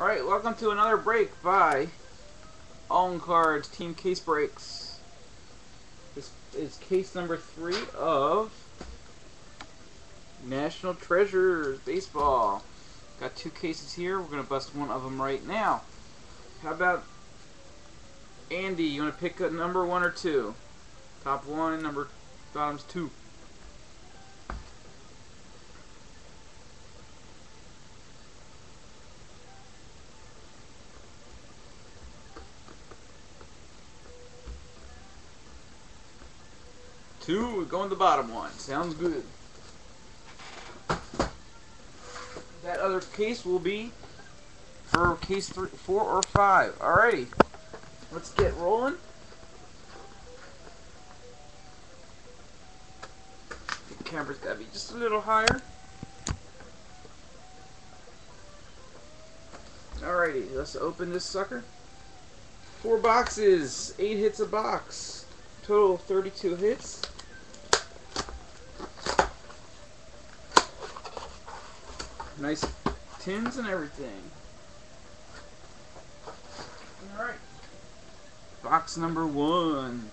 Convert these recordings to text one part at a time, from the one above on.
Alright, welcome to another break by All In Cards Team Case Breaks. This is case number three of National Treasures Baseball. Got two cases here. We're going to bust one of them right now. How about Andy? You want to pick a number one or two? Top one, number bottoms two. Two, we're going to the bottom one. Sounds good. That other case will be for case three, four or five. Alrighty, let's get rolling. The camera's gotta be just a little higher. Alrighty, let's open this sucker. Four boxes, eight hits a box. Total of 32 hits. Nice tins and everything. Alright. Box number one.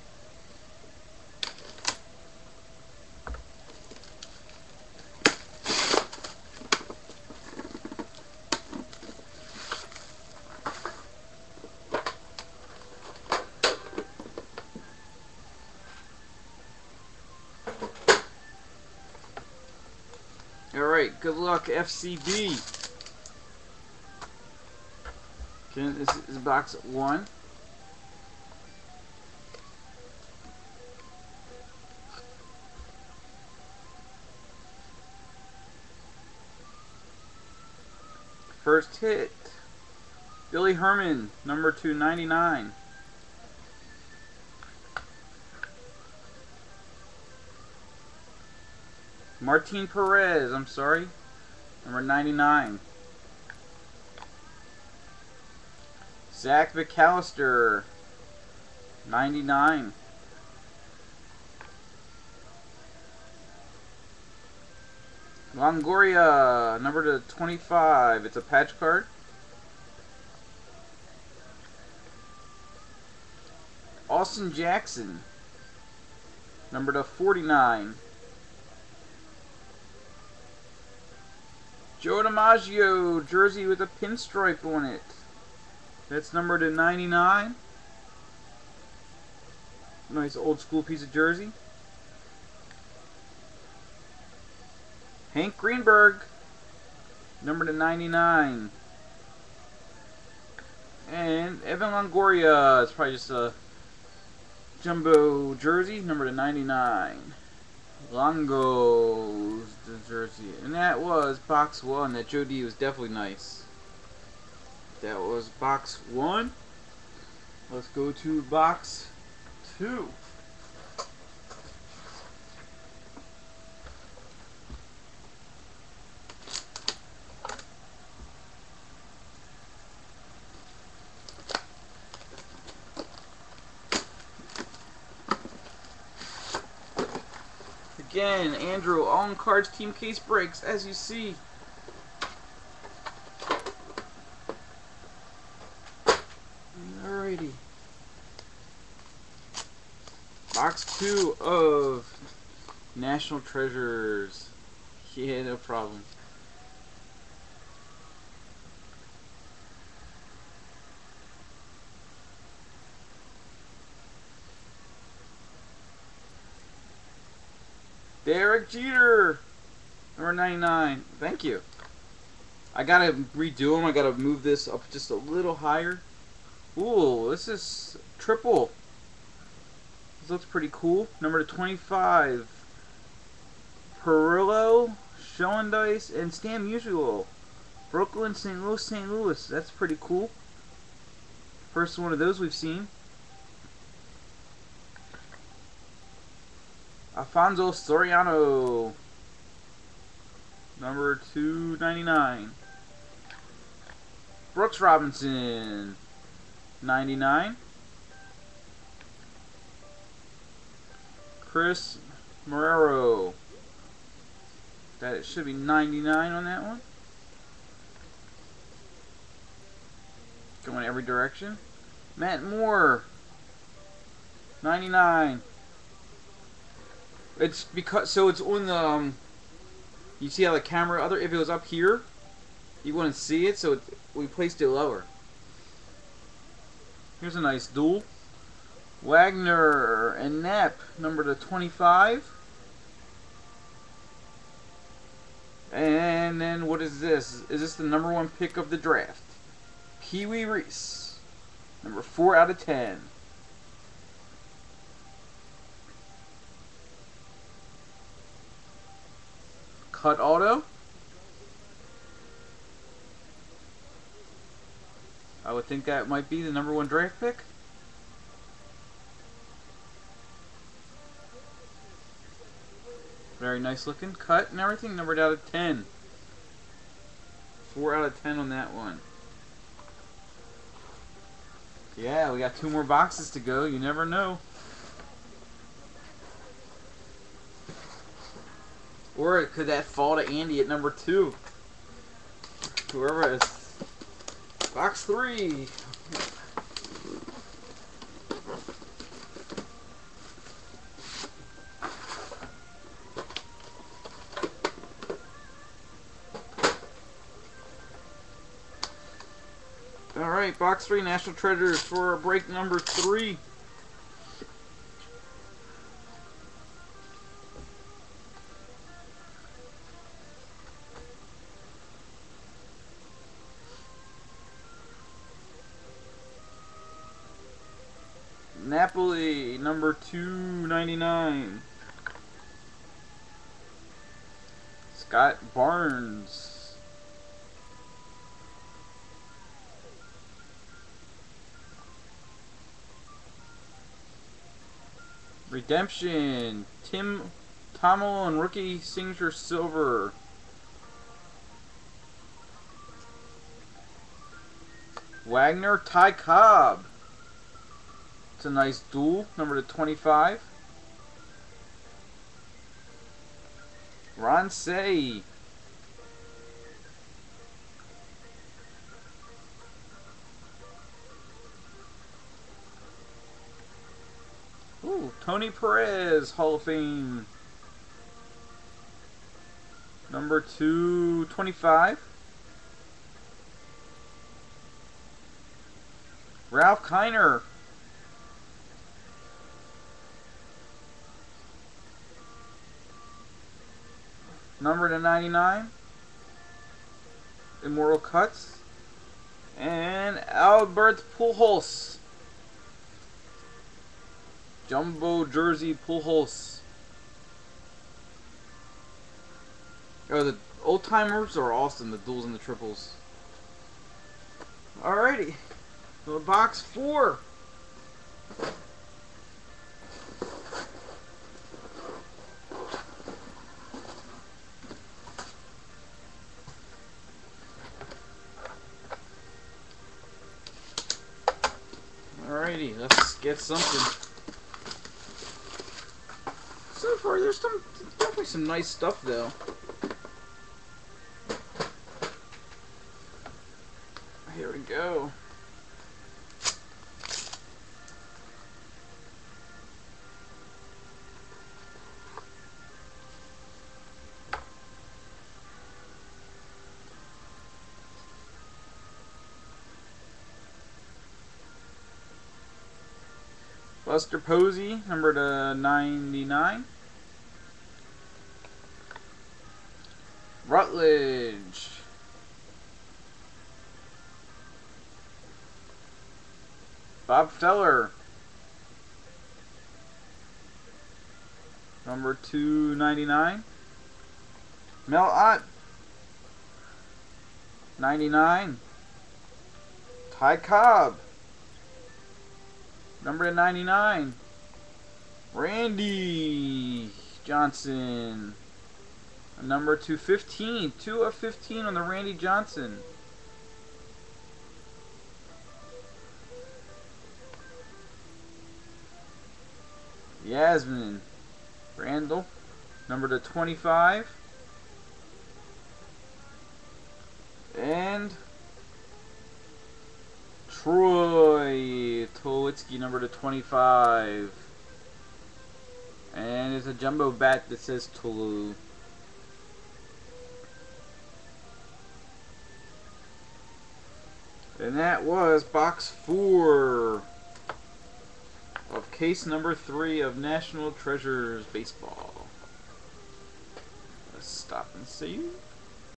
Alright, good luck, FCB. Okay, this is box one. First hit, Billy Herman, number 299. Martin Perez, I'm sorry. Number 99. Zach McAllister, 99. Longoria, number to 25. It's a patch card. Austin Jackson, number to 49. Joe DiMaggio jersey with a pinstripe on it. That's numbered to 99. Nice old school piece of jersey. Hank Greenberg, number to 99. And Evan Longoria is probably just a jumbo jersey, number to 99. Longo's the jersey. And that was box one. That Joe D was definitely nice. That was box one. Let's go to box two. Again, Andrew, All In Cards team case breaks, as you see. Alrighty. Box two of National Treasures. Yeah, no problem. Derek Jeter, number 99. Thank you. I gotta redo them. I gotta move this up just a little higher. Ooh, this is triple. This looks pretty cool. Number 25. Furillo, Showing Dice, and Stan Musial. Brooklyn, St. Louis, St. Louis. That's pretty cool. First one of those we've seen. Alfonso Soriano, number 299. Brooks Robinson, 99. Chris Marrero, that it should be 99 on that one. Going every direction. Matt Moore. 99. It's because so it's on the um, you see how the camera other if it was up here you wouldn't see it so it, we placed it lower. Here's a nice duel. Wagner and Knapp, number to 25. And then what is this? Is this the number one pick of the draft? Wee Reese, number 4 out of 10. Cut auto. I would think that might be the number one draft pick. Very nice looking cut and everything. Numbered out of 10. 4 out of 10 on that one. Yeah, we got two more boxes to go. You never know. Or could that fall to Andy at number 2? Whoever is. Box 3. Alright, box three, National Treasures for break number three. Napoli, number 299. Scott Barnes. Redemption. Tim Tommel and rookie signature silver. Wagner Ty Cobb. It's a nice duel, number to 25. Ron Cey. Ooh, Tony Perez, Hall of Fame. Number 225. Ralph Kiner. Number to 99. Immortal Cuts. And Albert Pujols. Jumbo Jersey Pujols. Oh, the old timers are awesome, the duels and the triples. Alrighty. So box four. Alrighty, let's get something. So far, there's some definitely some nice stuff though. Here we go. Buster Posey, number to 99. Rutledge. Bob Feller. Number 299. Mel Ott. 99. Ty Cobb. Number 99. Randy Johnson. Number 215. 2 of 15 on the Randy Johnson. Yasmani. Grandal. Number to 25. Tulowitzki, number to 25. And it's a jumbo bat that says Tulu. And that was box four of case number three of National Treasures Baseball. Let's stop and see.